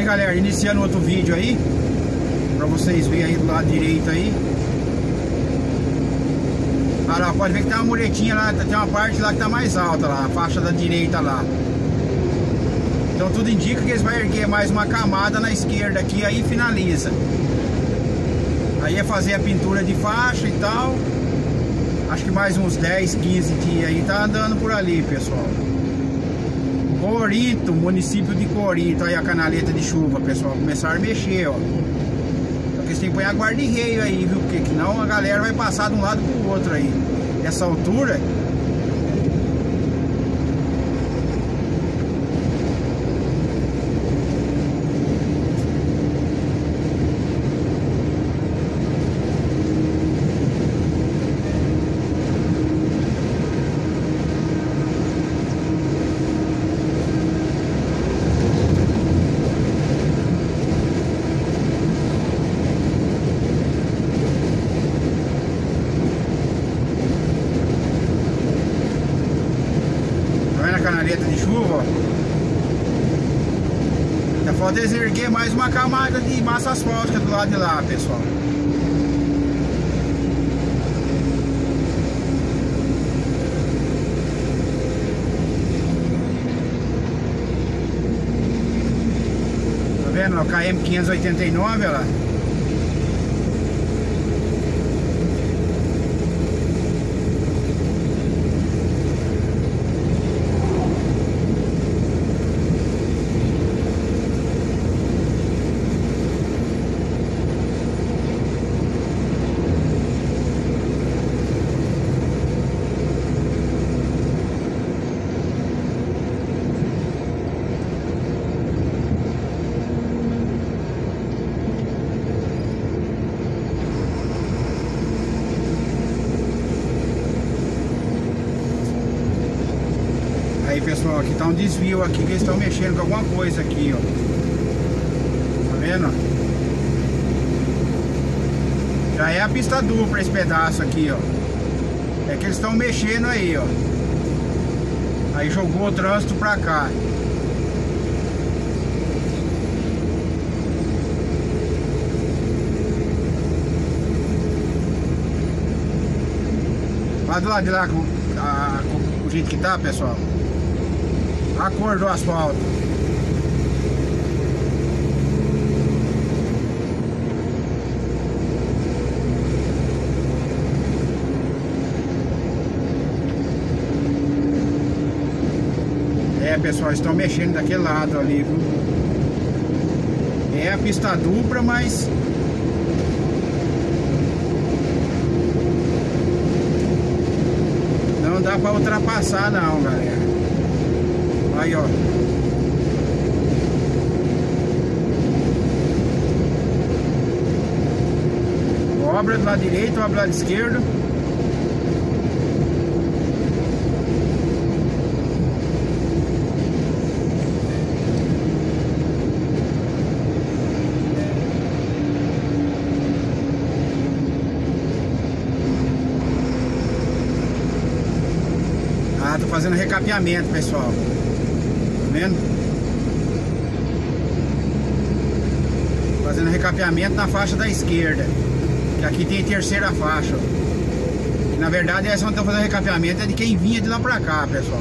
Aí galera, iniciando outro vídeo aí Pra vocês verem aí do lado direito aí. Olha lá, pode ver que tem uma muretinha lá Tem uma parte lá que tá mais alta lá A faixa da direita lá. Então tudo indica que eles vão erguer mais uma camada na esquerda aqui Aí finaliza. Aí é fazer a pintura de faixa e tal. Acho que mais uns 10, 15 dias aí tá andando por ali, pessoal Corito, município de Corito, aí a canaleta de chuva, pessoal, começaram a mexer, ó. Só que eles têm que pôr a guarda-reio aí, viu? Porque senão a galera vai passar de um lado pro outro aí. Nessa altura, canaleta de chuva, ó. Erguer mais uma camada de massa asfáltica do lado de lá, pessoal. Tá vendo? O KM 589, olha lá. Aí pessoal, aqui tá um desvio aqui que eles estão mexendo com alguma coisa aqui, ó. Tá vendo? Já é a pista dupla esse pedaço aqui, ó. É que eles estão mexendo aí, ó. Aí jogou o trânsito pra cá. Lá do lado de lá, com, a, com o jeito que tá, pessoal a cor do asfalto. É, pessoal, estão mexendo daquele lado ali, viu? É a pista dupla, mas não dá para ultrapassar não, galera. Aí, ó. Obra do lado direito, obra do lado esquerdo. Ah, tô fazendo recapeamento, pessoal vendo? Fazendo recapeamento na faixa da esquerda. Que aqui tem terceira faixa. na verdade essa onde estão fazendo recapeamento é de quem vinha de lá pra cá, pessoal.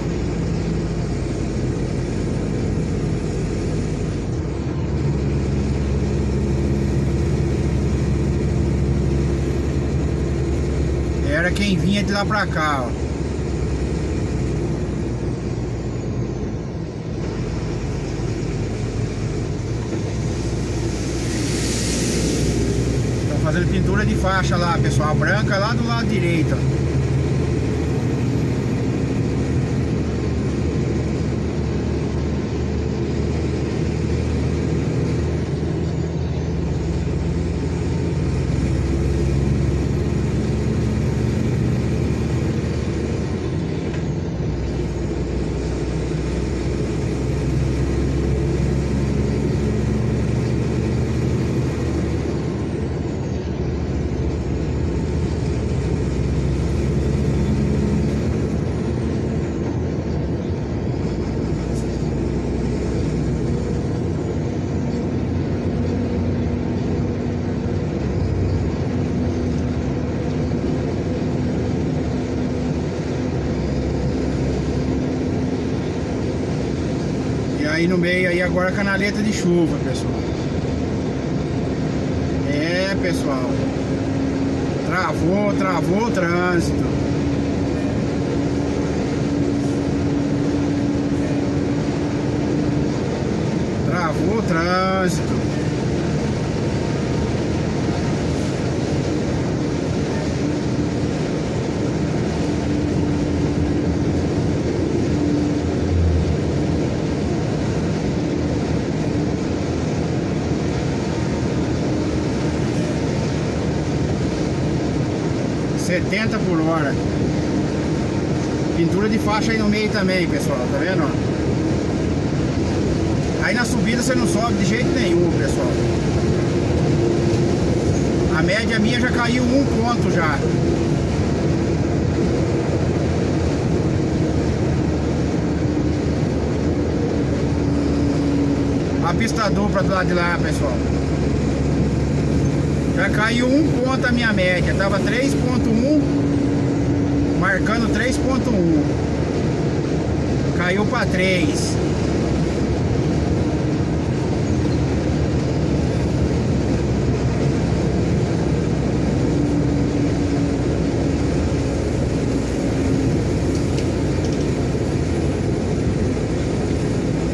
Era quem vinha de lá pra cá, ó. De faixa lá, pessoal. Branca lá do lado direito. Aí no meio aí agora canaleta de chuva, pessoal. É, pessoal. Travou, travou o trânsito. Travou o trânsito. Setenta por hora. Pintura de faixa aí no meio também, pessoal, tá vendo? Aí na subida você não sobe de jeito nenhum, pessoal. A média minha já caiu um ponto já. A pista dupla do lado de lá, pessoal. Já caiu um ponto a minha média. Tava 3.1, marcando 3.1. Caiu para 3.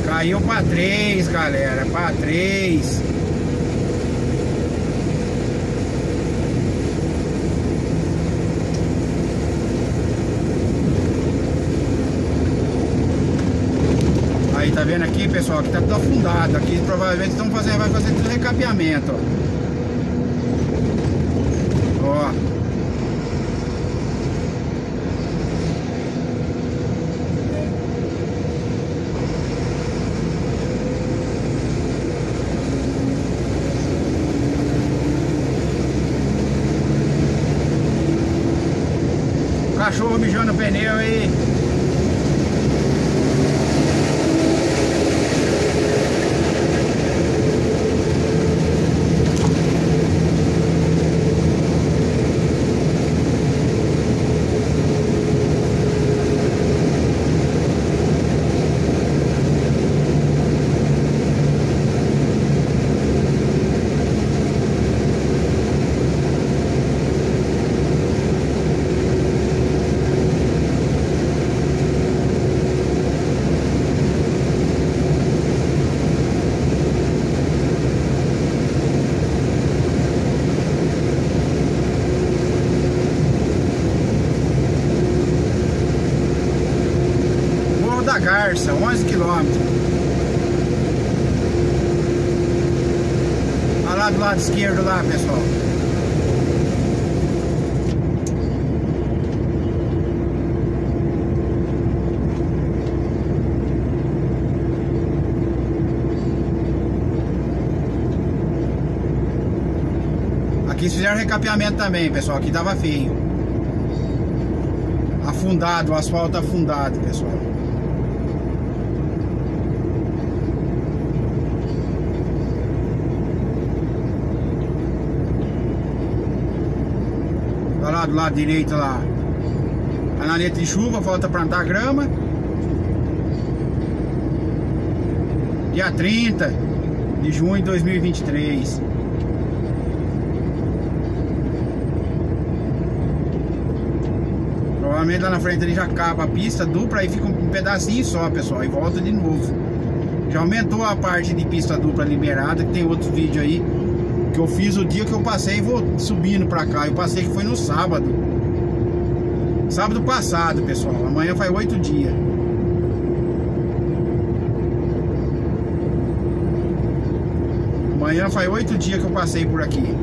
Caiu pra 3, galera. Pra 3. Aí, tá vendo aqui, pessoal? Que tá tudo afundado. Aqui provavelmente estão fazendo, vai fazer tudo recapeamento, ó. Ó. cachorro mijando o pneu aí. da Garça, 11 quilômetros. Olha lá do lado esquerdo lá, pessoal. Aqui fizeram recapeamento também, pessoal. Aqui tava feio. Afundado, o asfalto afundado, pessoal. Olha lá lado direito lá. Canaleta de chuva, falta plantar grama. Dia 30 de junho de 2023. Provavelmente lá na frente ele já acaba a pista dupla e fica um pedacinho só, pessoal, e volta de novo. Já aumentou a parte de pista dupla liberada, que tem outro vídeo aí que eu fiz o dia que eu passei vou subindo pra cá. Eu passei que foi no sábado. Sábado passado, pessoal. Amanhã faz oito dias. Amanhã faz oito dias que eu passei por aqui.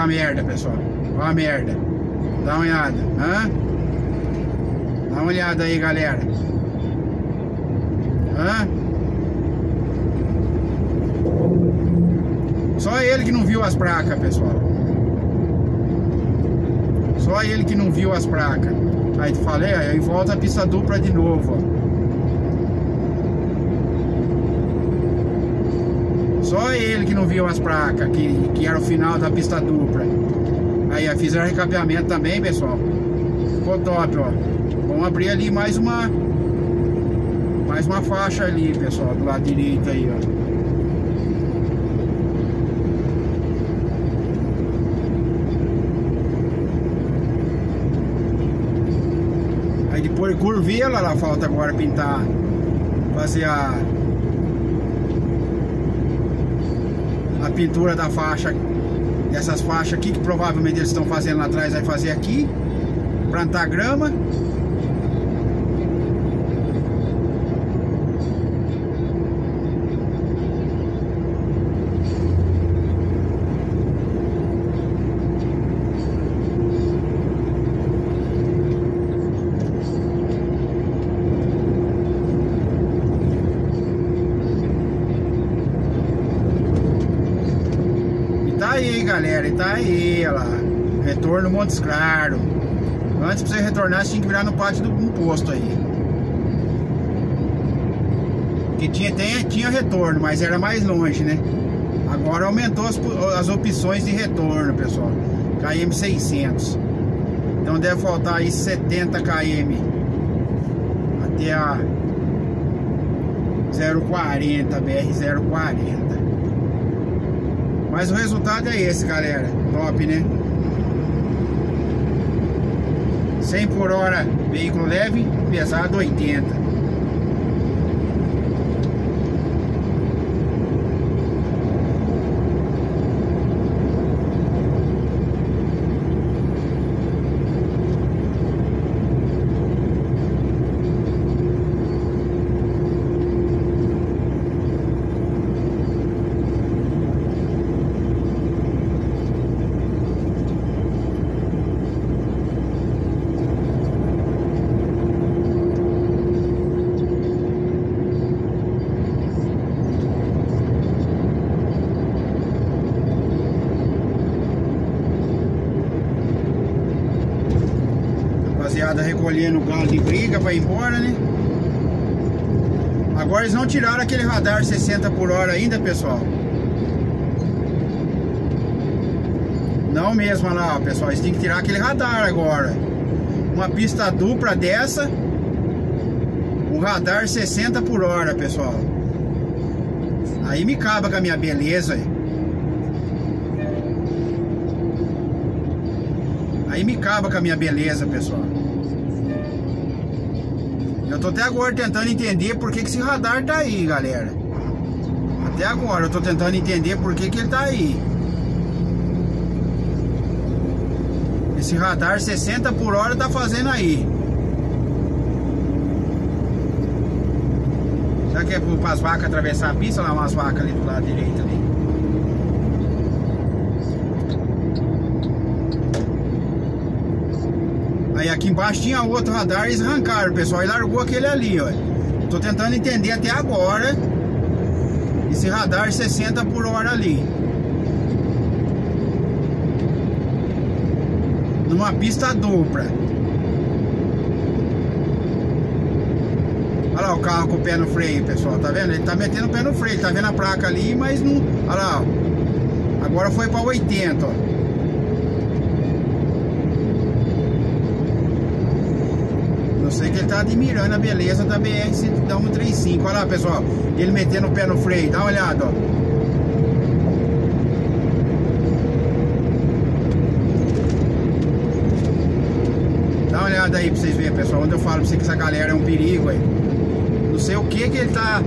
Olha a merda, pessoal. Olha a merda. Dá uma olhada. Hã? Dá uma olhada aí, galera. Hã? Só ele que não viu as placas, pessoal. Só ele que não viu as placas. Aí falei, aí volta a pista dupla de novo, ó. Só ele que não viu as placas, que, que era o final da pista dupla. Aí, fizeram recapeamento também, pessoal. Ficou top, ó. Vamos abrir ali mais uma mais uma faixa ali, pessoal, do lado direito aí, ó. Aí depois curvila, lá falta agora pintar, fazer a a pintura da faixa, dessas faixas aqui, que provavelmente eles estão fazendo lá atrás, vai fazer aqui, plantar grama. aí, galera. E tá aí, olha lá. Retorno Montes Claro. Antes pra você retornar, você tinha que virar no pátio do um posto aí. Que tinha, tem, tinha retorno, mas era mais longe, né? Agora aumentou as, as opções de retorno, pessoal. KM 600. Então deve faltar aí 70 km até a 040, BR 040. Mas o resultado é esse, galera. Top, né? 100 por hora, veículo leve, pesado 80. rapaziada recolhendo o carro de briga para ir embora, né? Agora eles não tiraram aquele radar 60 por hora ainda, pessoal. Não mesmo, olha lá, pessoal. Eles têm que tirar aquele radar agora. Uma pista dupla dessa. O radar 60 por hora, pessoal. Aí me acaba com a minha beleza. Aí me acaba com a minha beleza, pessoal. Eu tô até agora tentando entender por que, que esse radar tá aí, galera. Até agora eu tô tentando entender por que, que ele tá aí. Esse radar 60 por hora tá fazendo aí. Será que é para as vacas atravessar a pista? Lá umas vacas ali do lado direito ali. Aí aqui embaixo tinha outro radar eles arrancaram, pessoal, e largou aquele ali, ó. Tô tentando entender até agora esse radar 60 por hora ali. Numa pista dupla. Olha lá o carro com o pé no freio, pessoal, tá vendo? Ele tá metendo o pé no freio, tá vendo a placa ali, mas não... Olha lá, ó. Agora foi para 80, ó. Eu sei que ele tá admirando a beleza da BR-135. Olha lá, pessoal. Ele metendo o pé no freio. Dá uma olhada, ó. Dá uma olhada aí pra vocês verem, pessoal. Onde eu falo pra vocês que essa galera é um perigo aí. Não sei o que que ele tá...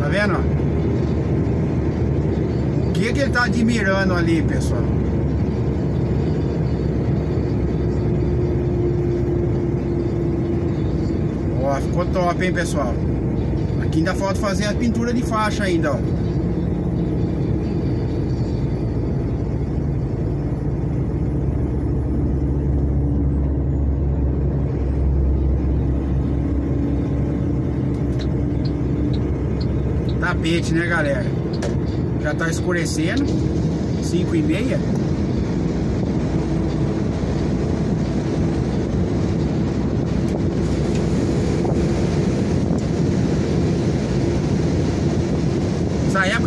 Tá vendo? O que que ele tá admirando ali, pessoal? Ó, ficou top, hein, pessoal. Aqui ainda falta fazer a pintura de faixa ainda, ó. Tapete, né, galera? Já tá escurecendo. 5 e meia.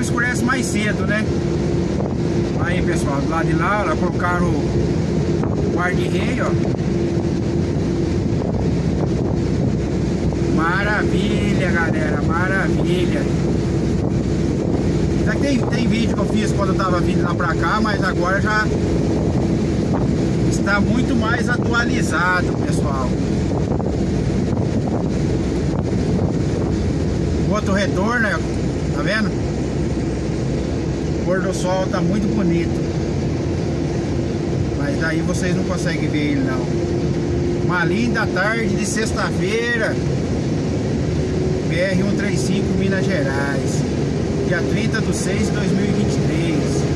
Acontece mais cedo, né? Aí, pessoal, do lado de lá, lá colocaram o guarda-rei, ó. Maravilha, galera, maravilha. Já tem, tem vídeo que eu fiz quando eu tava vindo lá pra cá, mas agora já está muito mais atualizado, pessoal. Outro retorno, tá vendo? Pôr do sol tá muito bonito. Mas daí vocês não conseguem ver ele não. Uma linda tarde de sexta-feira. BR-135 Minas Gerais. Dia 30 de 6 de 2023.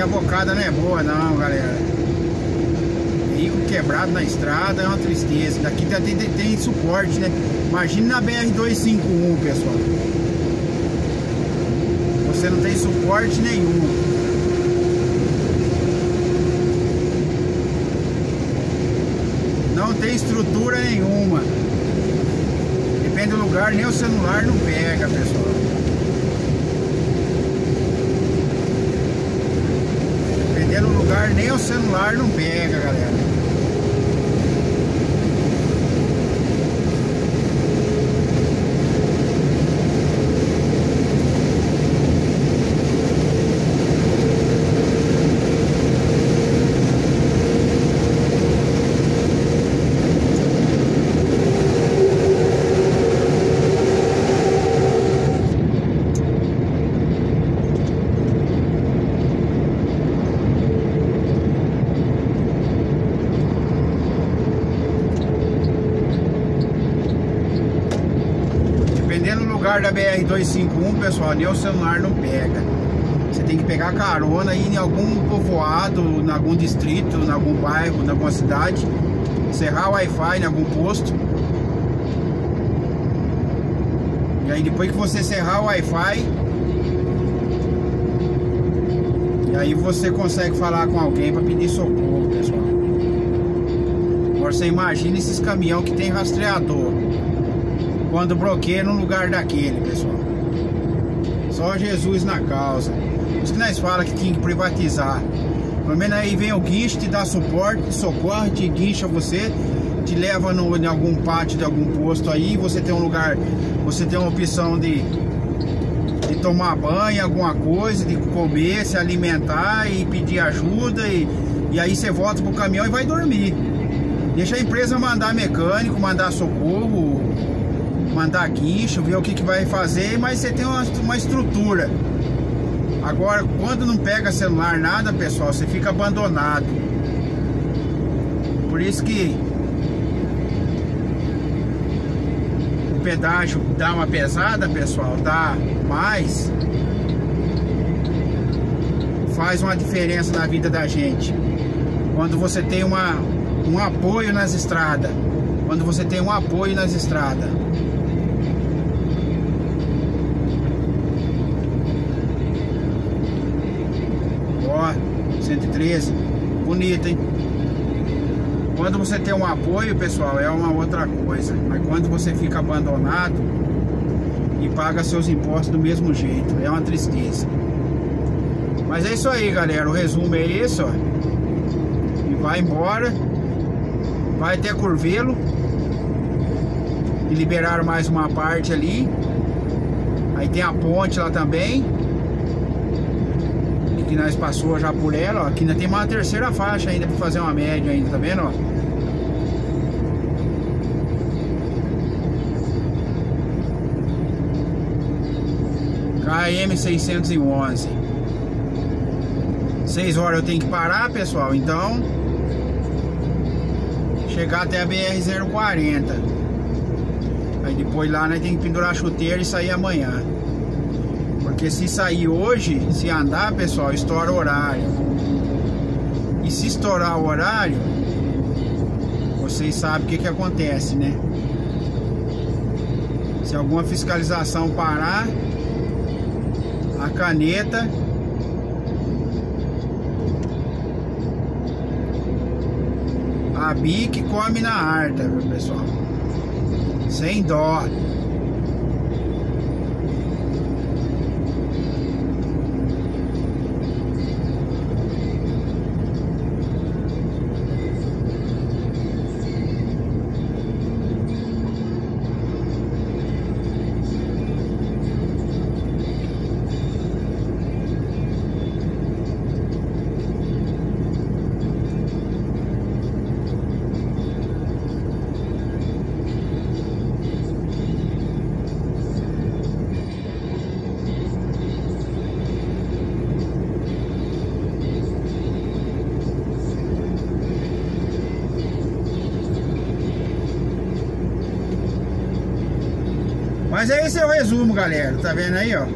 a bocada não é boa não, galera. Veículo quebrado na estrada é uma tristeza. Daqui tem, suporte, né? Imagine na BR-251, pessoal. Você não tem suporte nenhum. Não tem estrutura nenhuma. Depende do lugar, nem o celular não pega, pessoal. lugar, nem o celular não pega, galera. 251, pessoal, nem é o celular não pega. Você tem que pegar carona e em algum povoado, em algum distrito, em algum bairro, em alguma cidade, encerrar o Wi-Fi em algum posto. E aí depois que você encerrar o Wi-Fi, e aí você consegue falar com alguém para pedir socorro, pessoal. Agora você imagina esses caminhão que tem rastreador. Quando bloqueia no lugar daquele, pessoal. Só Jesus na causa. Os que nós fala que tinha que privatizar. Pelo menos aí vem o guincho, te dá suporte, socorre, te guincha você, te leva no, em algum pátio de algum posto aí, você tem um lugar, você tem uma opção de, de tomar banho, alguma coisa, de comer, se alimentar e pedir ajuda e, e aí você volta pro caminhão e vai dormir. Deixa a empresa mandar mecânico, mandar socorro, mandar guincho, ver o que, que vai fazer, mas você tem uma, uma estrutura. Agora, quando não pega celular, nada, pessoal, você fica abandonado. Por isso que o pedágio dá uma pesada, pessoal, dá mais. Faz uma diferença na vida da gente. Quando você tem uma, um apoio nas estradas. Quando você tem um apoio nas estradas. 113. Bonito, hein? Quando você tem um apoio, pessoal, é uma outra coisa. Mas quando você fica abandonado e paga seus impostos do mesmo jeito, é uma tristeza. Mas é isso aí, galera. O resumo é esse, ó. E vai embora. Vai até Curvelo. E liberaram mais uma parte ali. Aí tem a ponte lá também que nós passou já por ela, ó. Aqui ainda tem uma terceira faixa ainda para fazer uma média ainda, tá vendo, ó? KM 611 6 horas eu tenho que parar, pessoal, então chegar até a BR 040 Aí depois lá nós tem que pendurar a chuteira e sair amanhã porque se sair hoje, se andar, pessoal, estoura o horário. E se estourar o horário, vocês sabem o que, que acontece, né? Se alguma fiscalização parar, a caneta a bique come na harta, pessoal? Sem dó. Mas esse é o resumo, galera. Tá vendo aí, ó?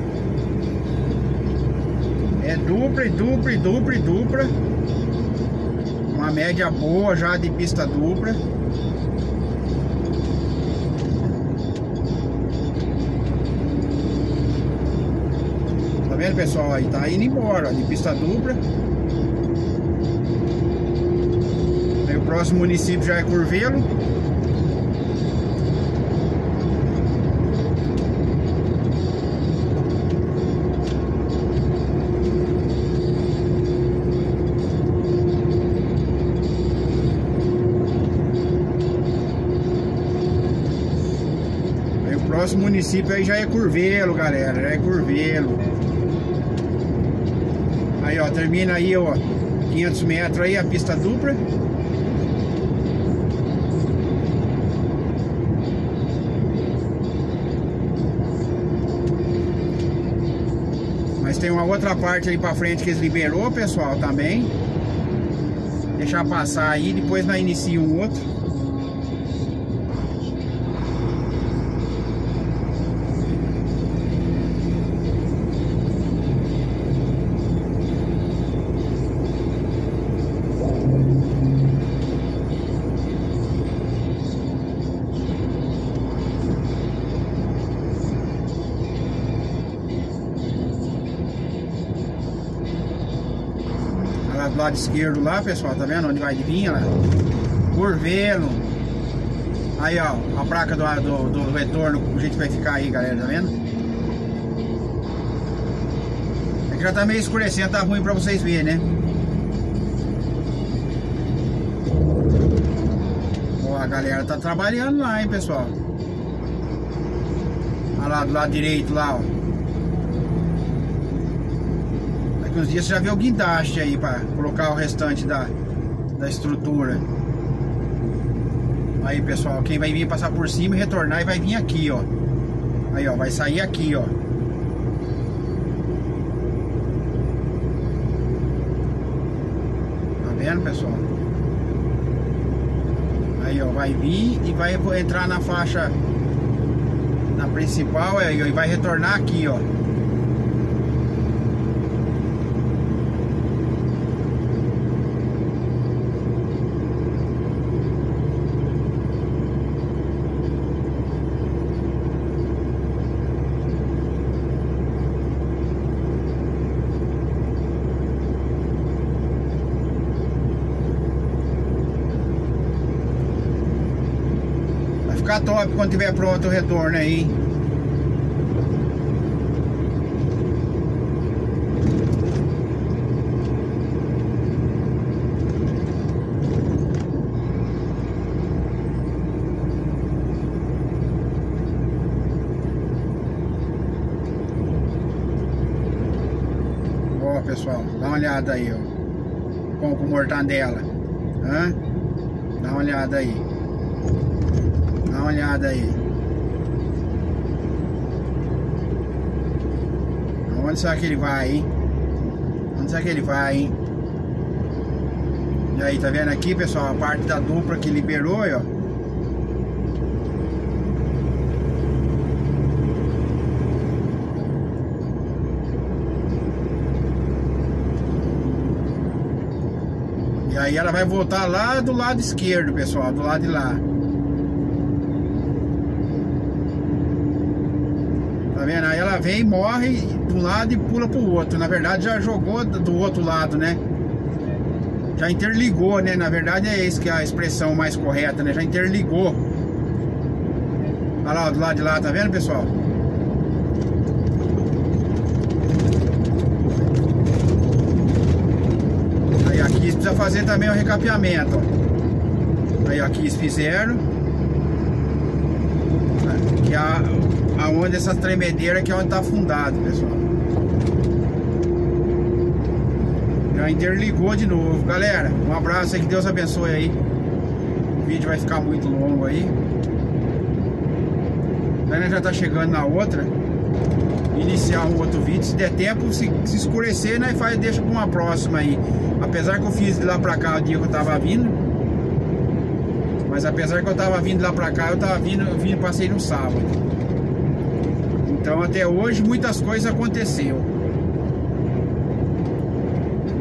É dupla, dupla, dupla, dupla. Uma média boa já de pista dupla. Tá vendo, pessoal? Aí tá indo embora, ó, de pista dupla. Aí o próximo município já é Curvelo. Próximo município aí já é Curvelo, galera. Já é Curvelo. Aí, ó, termina aí, ó, 500 metros aí a pista dupla. Mas tem uma outra parte aí pra frente que eles liberou, pessoal, também. Deixar passar aí, depois nós inicia um outro. Lado esquerdo lá, pessoal, tá vendo? Onde vai de vinha lá. Curvelo. Aí, ó, a placa do, do, do retorno, o jeito que vai ficar aí, galera, tá vendo? É que já tá meio escurecendo, tá ruim pra vocês verem, né? Ó, a galera tá trabalhando lá, hein, pessoal. Olha lá, do lado direito lá, ó. Uns dias você já vê o guindaste aí para colocar o restante da, da estrutura. Aí pessoal, quem vai vir passar por cima e retornar e vai vir aqui, ó. Aí ó, vai sair aqui, ó. Tá vendo pessoal? Aí ó, vai vir e vai entrar na faixa na principal aí, ó, e vai retornar aqui, ó. ficar top quando tiver pronto retorno aí. Ó, pessoal, dá uma olhada aí, ó. Pão com mortandela. Hã? Dá uma olhada aí. Uma olhada aí. Onde será que ele vai, hein? Onde será que ele vai, hein? E aí, tá vendo aqui, pessoal? A parte da dupla que liberou, ó. E Aí ela vai voltar lá do lado esquerdo, pessoal, do lado de lá. Tá vendo? Aí ela vem, morre de um lado e pula pro outro. Na verdade já jogou do outro lado, né? Já interligou, né? Na verdade é esse que é a expressão mais correta, né? Já interligou. Olha lá, do lado de lá, tá vendo, pessoal? Aí aqui precisa fazer também o recapeamento. Aí aqui eles fizeram. Que é aonde essa tremedeira que é onde tá afundado, pessoal. Já interligou de novo. Galera, um abraço aí, que Deus abençoe aí. O vídeo vai ficar muito longo aí. Aí já tá chegando na outra. Iniciar um outro vídeo. Se der tempo, se, se escurecer, né? Faz, deixa pra uma próxima aí. Apesar que eu fiz de lá pra cá o dia que eu tava vindo. Mas apesar que eu tava vindo lá pra cá, eu tava vindo, eu vim, passei no sábado. Então até hoje muitas coisas aconteceu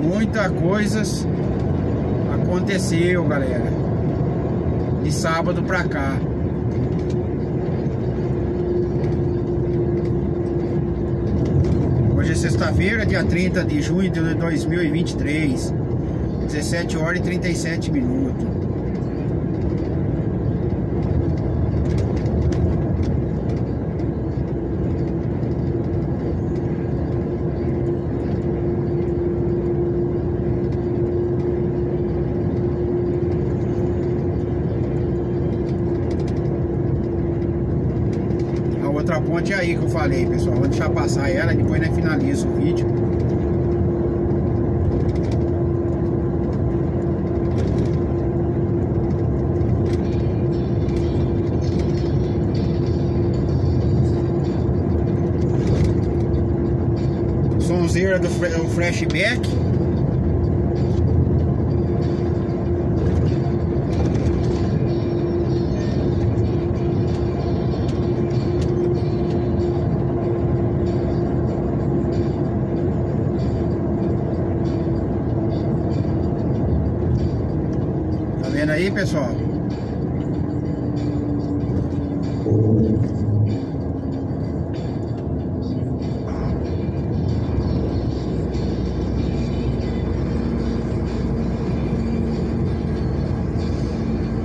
muita coisas aconteceu, galera. De sábado pra cá. Hoje é sexta-feira, dia 30 de junho de 2023. 17 horas e 37 minutos. ponte é aí que eu falei, pessoal. Vou deixar passar ela, depois nós finaliza o vídeo. Sonzeira do flashback. Aí, pessoal.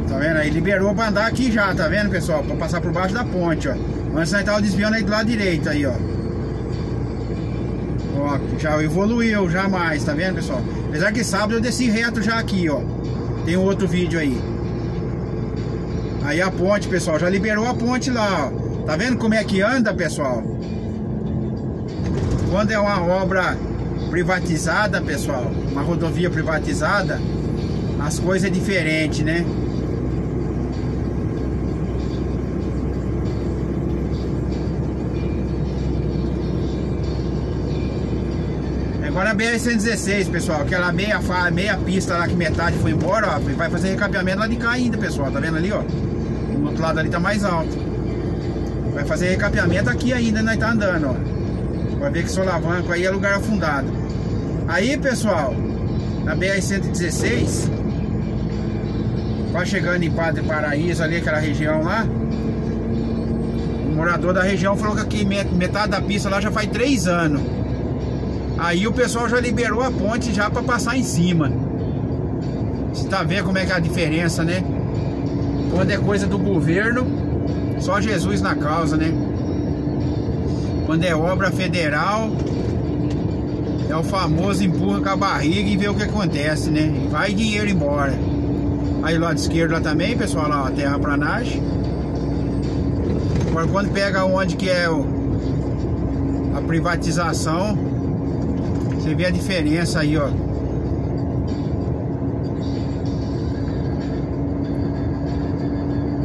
Tá vendo aí? Liberou pra andar aqui já, tá vendo, pessoal? Pra passar por baixo da ponte, ó. Antes nós tava desviando aí do lado direito aí, ó. Ó, já evoluiu, já mais, tá vendo, pessoal? Apesar que sábado eu desci reto já aqui, ó. Tem um outro vídeo aí. Aí a ponte, pessoal, já liberou a ponte lá, ó. Tá vendo como é que anda, pessoal? Quando é uma obra privatizada, pessoal, uma rodovia privatizada, as coisas é diferente, né? BR-116, pessoal, aquela meia, meia pista lá que metade foi embora, ó, vai fazer recapeamento lá de cá ainda, pessoal, tá vendo ali, ó? O outro lado ali tá mais alto. Vai fazer recapeamento aqui ainda, nós tá andando, ó. Vai ver que Solavanco aí é lugar afundado. Aí, pessoal, na BR-116, vai chegando em Padre Paraíso ali, aquela região lá, o morador da região falou que aqui metade da pista lá já faz três anos. Aí o pessoal já liberou a ponte já para passar em cima. Você tá vendo como é que é a diferença, né? Quando é coisa do governo, só Jesus na causa, né? Quando é obra federal, é o famoso empurra com a barriga e vê o que acontece, né? E vai dinheiro embora. Aí lado esquerdo lá também, pessoal, lá, ó, terraplanagem. Agora quando pega onde que é o, a privatização, você vê a diferença aí, ó.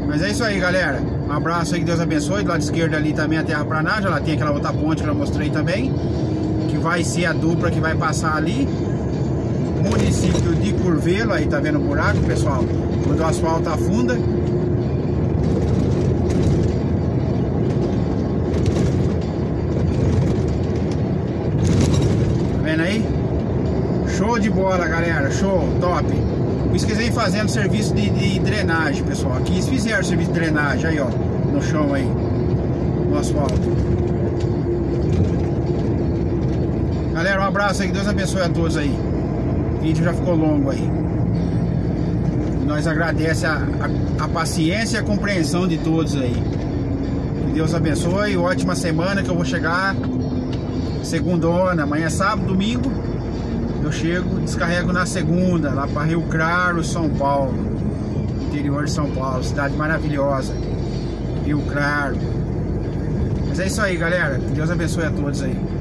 Mas é isso aí, galera. Um abraço aí, que Deus abençoe. Do lado esquerdo ali também a terra planagem. Ela tem aquela outra ponte que eu mostrei também. Que vai ser a dupla que vai passar ali. Município de Curvelo. Aí tá vendo o buraco, pessoal? Quando o asfalto afunda. Show de bola, galera. Show, top. Por isso que eles vêm fazendo serviço de, de, drenagem, pessoal. Aqui eles fizeram serviço de drenagem, aí, ó. No chão aí. No asfalto. Galera, um abraço aí. Que Deus abençoe a todos aí. O vídeo já ficou longo aí. Nós agradecemos a, a, a paciência e a compreensão de todos aí. Que Deus abençoe. Ótima semana que eu vou chegar. Segundona. Amanhã é sábado, domingo. Eu chego, descarrego na segunda, lá para Rio Claro, São Paulo. Interior de São Paulo, cidade maravilhosa. Rio Claro. Mas é isso aí, galera. Deus abençoe a todos aí.